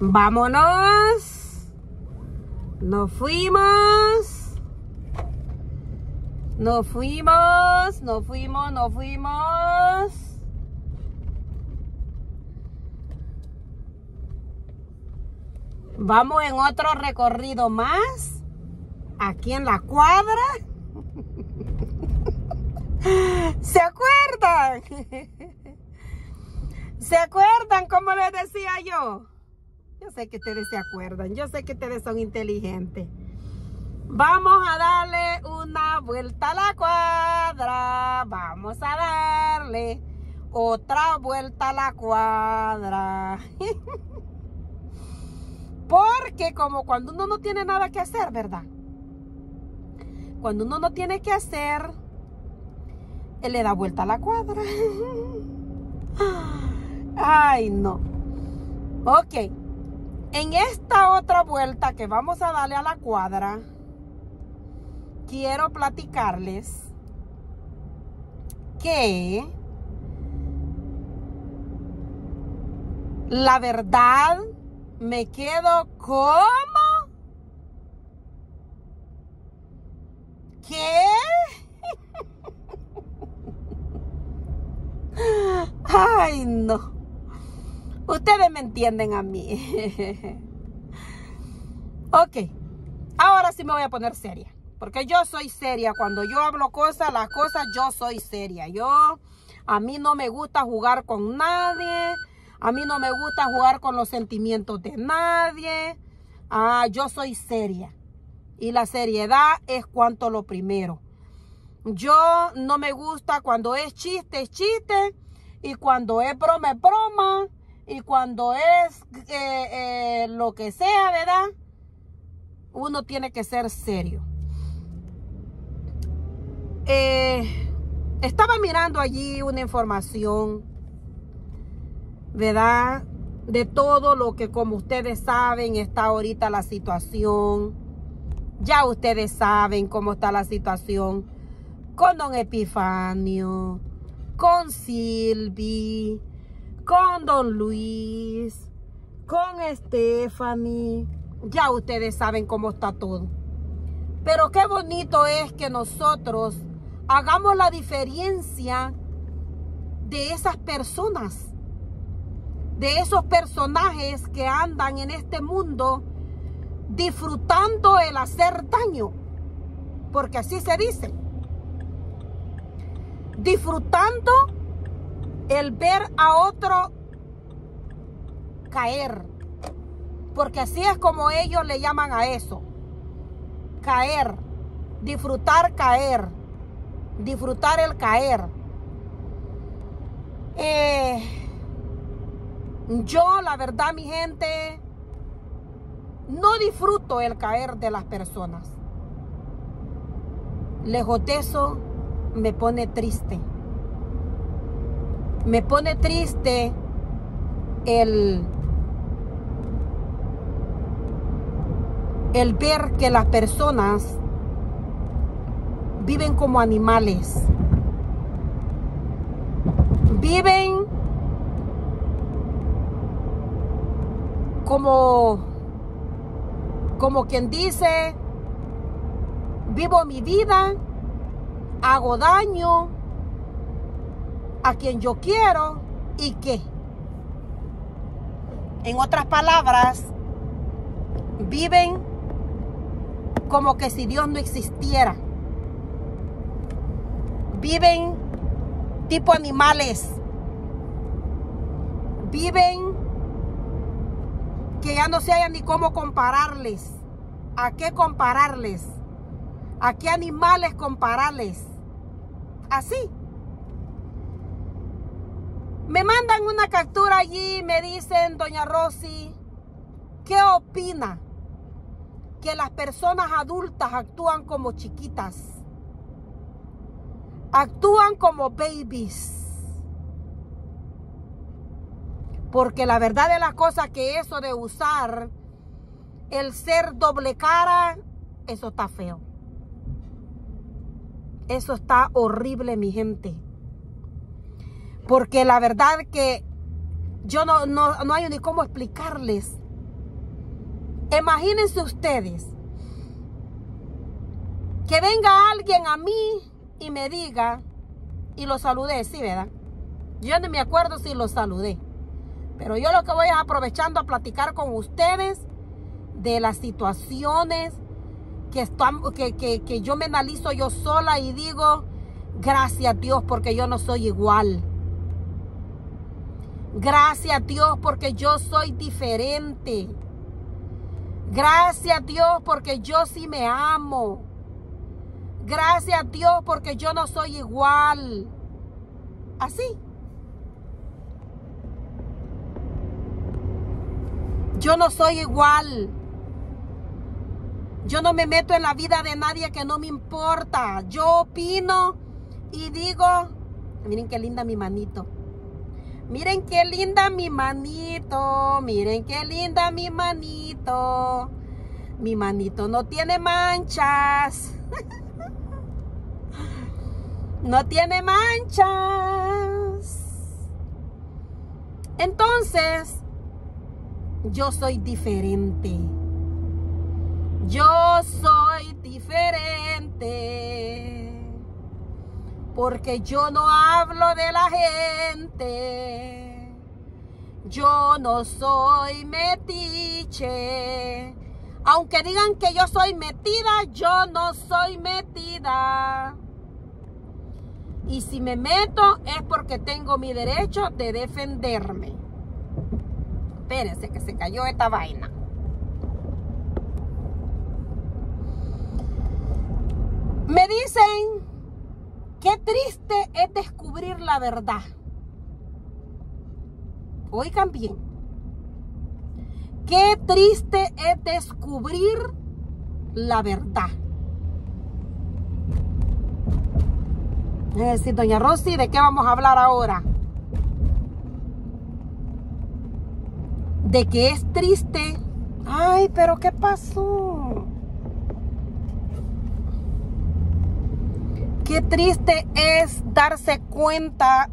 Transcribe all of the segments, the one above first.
Vámonos. Nos fuimos. Nos fuimos, nos fuimos, nos fuimos. Vamos en otro recorrido más. Aquí en la cuadra. ¿Se acuerdan? ¿Se acuerdan cómo les decía yo? Yo sé que ustedes se acuerdan. Yo sé que ustedes son inteligentes. Vamos a darle una vuelta a la cuadra. Vamos a darle otra vuelta a la cuadra. Porque como cuando uno no tiene nada que hacer, ¿verdad? Cuando uno no tiene que hacer, él le da vuelta a la cuadra. Ay, no. Ok. En esta otra vuelta que vamos a darle a la cuadra, quiero platicarles que la verdad me quedo como ¿Qué? Ay, no. Ustedes me entienden a mí. ok. Ahora sí me voy a poner seria. Porque yo soy seria. Cuando yo hablo cosas, las cosas, yo soy seria. Yo, a mí no me gusta jugar con nadie. A mí no me gusta jugar con los sentimientos de nadie. Ah, yo soy seria. Y la seriedad es cuanto lo primero. Yo no me gusta cuando es chiste, es chiste. Y cuando es broma, es broma. Y cuando es eh, eh, lo que sea, ¿verdad? Uno tiene que ser serio. Eh, estaba mirando allí una información, ¿verdad? De todo lo que como ustedes saben está ahorita la situación. Ya ustedes saben cómo está la situación con don Epifanio, con Silvi, con don Luis, con Stephanie. Ya ustedes saben cómo está todo. Pero qué bonito es que nosotros hagamos la diferencia de esas personas, de esos personajes que andan en este mundo disfrutando el hacer daño, porque así se dice, disfrutando el ver a otro caer, porque así es como ellos le llaman a eso, caer, disfrutar caer, disfrutar el caer. Eh, yo, la verdad, mi gente, no disfruto el caer de las personas. Lejos de eso, me pone triste. Me pone triste el, el ver que las personas viven como animales. Viven como como quien dice, vivo mi vida, hago daño a quien yo quiero y qué. En otras palabras, viven como que si Dios no existiera. Viven tipo animales. Viven que ya no se haya ni cómo compararles. ¿A qué compararles? ¿A qué animales compararles? Así. Me mandan una captura allí me dicen, doña Rosy, ¿qué opina? Que las personas adultas actúan como chiquitas. Actúan como babies. Porque la verdad de la cosa que eso de usar el ser doble cara, eso está feo. Eso está horrible, mi gente. Porque la verdad que yo no, no, no hay ni cómo explicarles Imagínense ustedes que venga alguien a mí y me diga, y lo saludé, sí, ¿verdad? Yo no me acuerdo si lo saludé. Pero yo lo que voy es aprovechando a platicar con ustedes de las situaciones que, están, que, que, que yo me analizo yo sola y digo, gracias Dios porque yo no soy igual. Gracias Dios porque yo soy diferente. Gracias Dios porque yo sí me amo. Gracias Dios porque yo no soy igual. Así. Yo no soy igual. Yo no me meto en la vida de nadie que no me importa. Yo opino y digo, miren qué linda mi manito. Miren qué linda mi manito. Miren qué linda mi manito. Mi manito no tiene manchas. no tiene manchas. Entonces, yo soy diferente. Yo soy diferente. Porque yo no hablo de la gente. Yo no soy metiche. Aunque digan que yo soy metida, yo no soy metida. Y si me meto es porque tengo mi derecho de defenderme. Espérense que se cayó esta vaina. Me dicen qué triste es descubrir la verdad. Oigan bien. Qué triste es descubrir la verdad. Es decir, doña Rosy, ¿de qué vamos a hablar ahora? de que es triste. Ay, pero ¿qué pasó? Qué triste es darse cuenta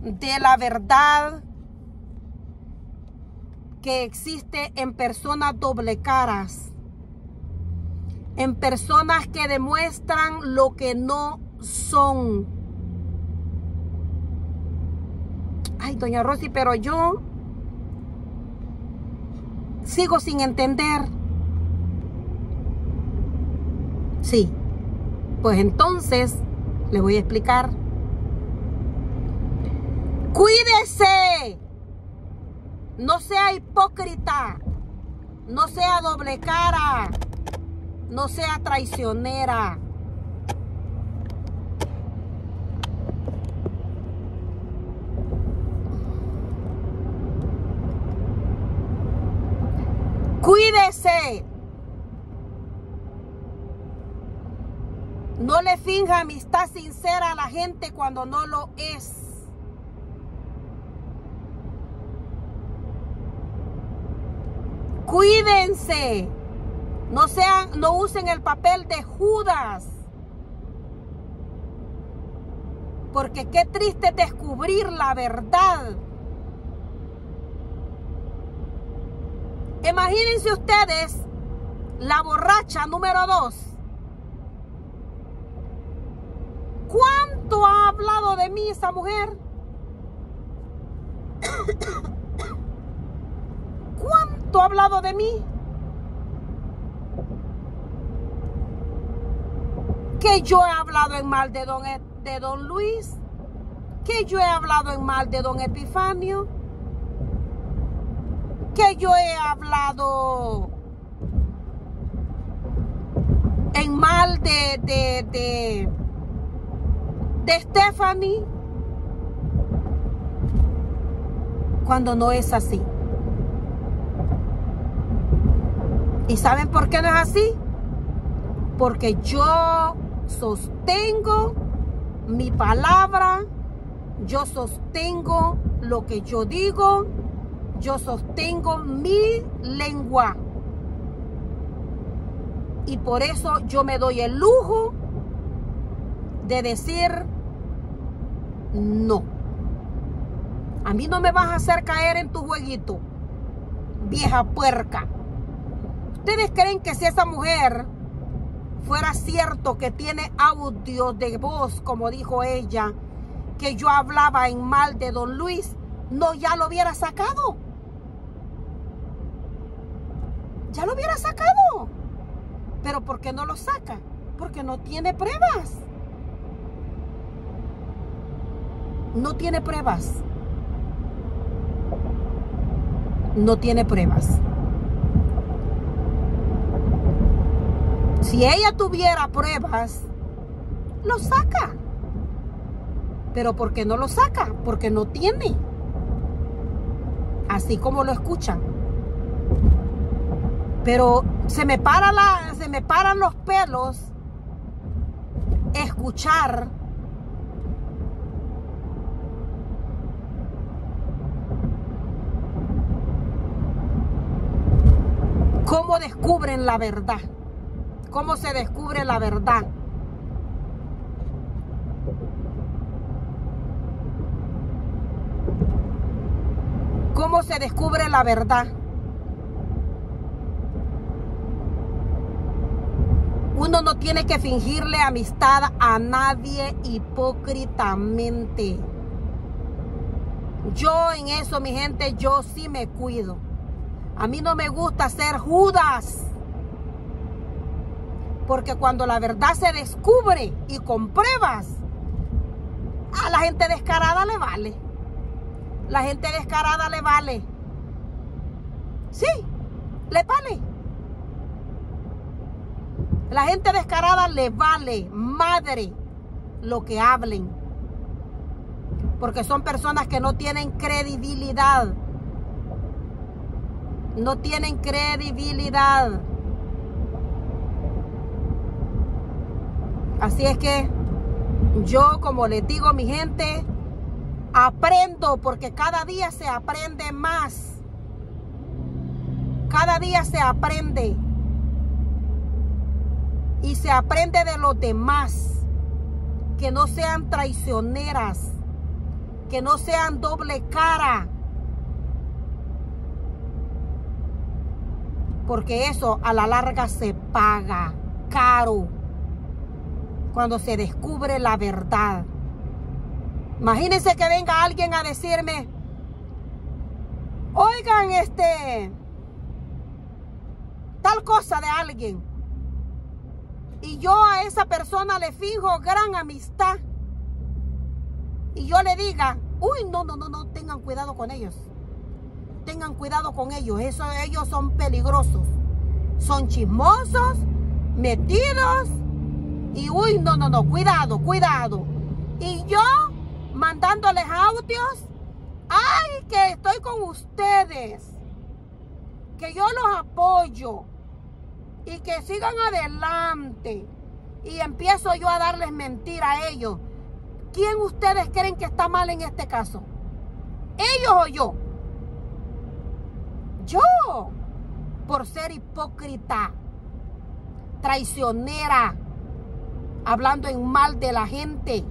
de la verdad que existe en personas doble caras. En personas que demuestran lo que no son. Ay, doña Rosy, pero yo sigo sin entender. Sí, pues entonces le voy a explicar. Cuídese. No sea hipócrita. No sea doble cara. No sea traicionera. Cuídese. No le finja amistad sincera a la gente cuando no lo es. Cuídense. No sean, no usen el papel de Judas. Porque qué triste descubrir la verdad. Imagínense ustedes la borracha número dos. ¿Cuánto ha hablado de mí esa mujer? ¿Cuánto ha hablado de mí? Que yo he hablado en mal de don, e, de don Luis. Que yo he hablado en mal de don Epifanio que yo he hablado en mal de, de, de, de Stephanie cuando no es así. ¿Y saben por qué no es así? Porque yo sostengo mi palabra, yo sostengo lo que yo digo yo sostengo mi lengua. Y por eso yo me doy el lujo de decir no. A mí no me vas a hacer caer en tu jueguito, vieja puerca. ¿Ustedes creen que si esa mujer fuera cierto que tiene audio de voz, como dijo ella, que yo hablaba en mal de don Luis, no ya lo hubiera sacado? Ya lo hubiera sacado. Pero ¿por qué no lo saca? Porque no tiene pruebas. No tiene pruebas. No tiene pruebas. Si ella tuviera pruebas, lo saca. Pero ¿por qué no lo saca? Porque no tiene. Así como lo escuchan. Pero se me, se me paran los pelos escuchar cómo descubren la verdad, cómo se descubre la verdad. ¿Cómo se descubre la verdad? Uno no tiene que fingirle amistad a nadie hipócritamente. Yo en eso, mi gente, yo sí me cuido. A mí no me gusta ser Judas. Porque cuando la verdad se descubre y con pruebas, a la gente descarada le vale. La gente descarada le vale. Sí, le vale. La gente descarada le vale madre lo que hablen. Porque son personas que no tienen credibilidad. No tienen credibilidad. Así es que yo, como les digo, mi gente, aprendo porque cada día se aprende más. Cada día se aprende y se aprende de los demás. Que no sean traicioneras, que no sean doble cara. Porque eso a la larga se paga caro cuando se descubre la verdad. Imagínense que venga alguien a decirme, oigan, este, tal cosa de alguien y yo a esa persona le fijo gran amistad y yo le diga, uy, no, no, no, no, tengan cuidado con ellos. Tengan cuidado con ellos, Eso, ellos son peligrosos. Son chismosos, metidos y uy, no, no, no, cuidado, cuidado. Y yo mandándoles audios, ay, que estoy con ustedes, que yo los apoyo y que sigan adelante. Y empiezo yo a darles mentira a ellos. ¿Quién ustedes creen que está mal en este caso? ¿Ellos o yo? Por ser hipócrita, traicionera, hablando en mal de la gente.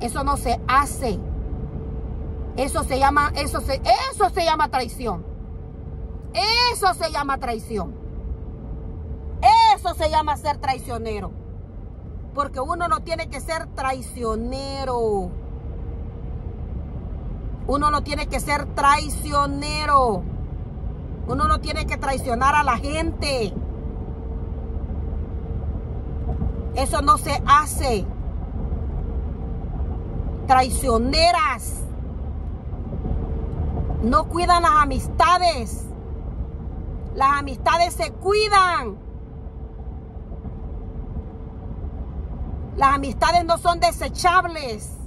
Eso no se hace. Eso se llama, eso se, eso se llama traición. Eso se llama traición. Eso se llama ser traicionero. Porque uno no tiene que ser traicionero. Uno no tiene que ser traicionero. Uno no tiene que traicionar a la gente. Eso no se hace. Traicioneras. No cuidan las amistades. Las amistades se cuidan. Las amistades no son desechables.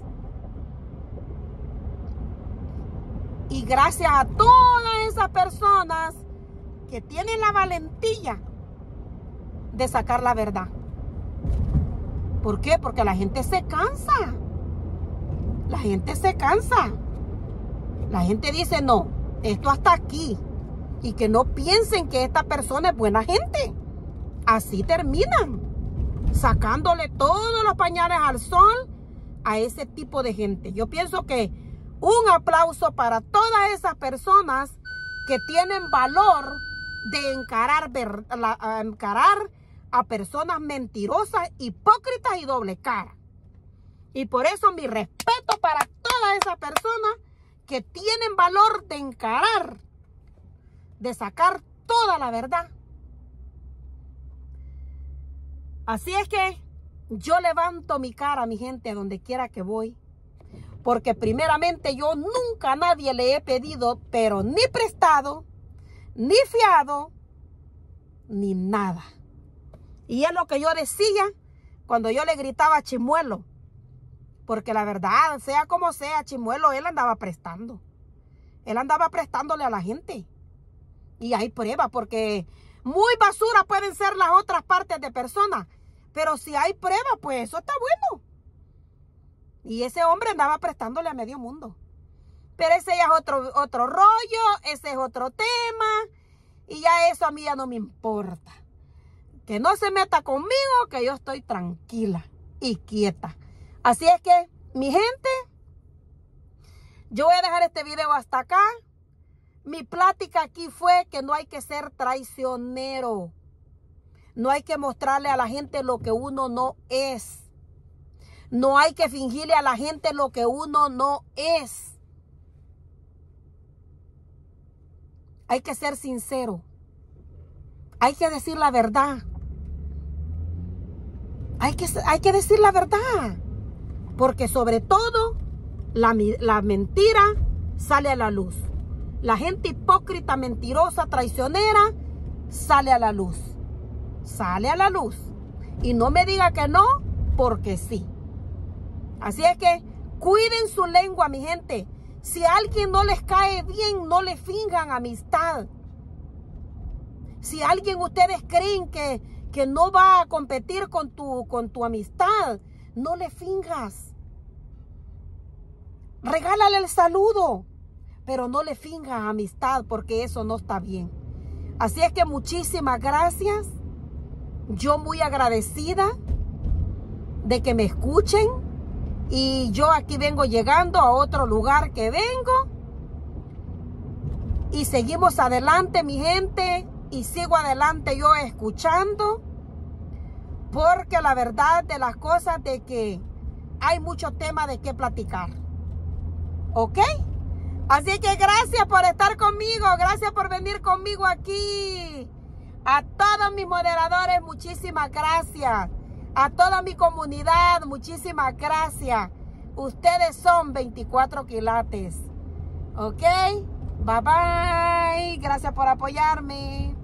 Y gracias a todas esas personas que tienen la valentía de sacar la verdad. ¿Por qué? Porque la gente se cansa. La gente se cansa. La gente dice, no, esto hasta aquí y que no piensen que esta persona es buena gente. Así terminan, sacándole todos los pañales al sol a ese tipo de gente. Yo pienso que un aplauso para todas esas personas que tienen valor de encarar, encarar a personas mentirosas, hipócritas y doble cara. Y por eso mi respeto para todas esas personas que tienen valor de encarar, de sacar toda la verdad. Así es que yo levanto mi cara, mi gente, donde quiera que voy. Porque primeramente yo nunca a nadie le he pedido, pero ni prestado, ni fiado, ni nada. Y es lo que yo decía cuando yo le gritaba a Chimuelo. Porque la verdad, sea como sea, Chimuelo, él andaba prestando. Él andaba prestándole a la gente. Y hay pruebas, porque muy basura pueden ser las otras partes de personas. Pero si hay pruebas, pues eso está bueno. Y ese hombre andaba prestándole a medio mundo. Pero ese ya es otro, otro rollo, ese es otro tema. Y ya eso a mí ya no me importa. Que no se meta conmigo, que yo estoy tranquila y quieta. Así es que, mi gente, yo voy a dejar este video hasta acá. Mi plática aquí fue que no hay que ser traicionero. No hay que mostrarle a la gente lo que uno no es. No hay que fingirle a la gente lo que uno no es. Hay que ser sincero. Hay que decir la verdad. Hay que, hay que decir la verdad. Porque sobre todo la, la mentira sale a la luz. La gente hipócrita, mentirosa, traicionera, sale a la luz. Sale a la luz. Y no me diga que no, porque sí. Así es que cuiden su lengua, mi gente. Si a alguien no les cae bien, no le finjan amistad. Si alguien ustedes creen que, que no va a competir con tu, con tu amistad, no le finjas. Regálale el saludo, pero no le finjas amistad porque eso no está bien. Así es que muchísimas gracias. Yo muy agradecida de que me escuchen y yo aquí vengo llegando a otro lugar que vengo. Y seguimos adelante, mi gente. Y sigo adelante yo escuchando. Porque la verdad de las cosas de que hay mucho tema de qué platicar. ¿Ok? Así que gracias por estar conmigo. Gracias por venir conmigo aquí. A todos mis moderadores, muchísimas gracias. A toda mi comunidad, muchísimas gracias. Ustedes son 24 quilates. ¿Ok? Bye bye. Gracias por apoyarme.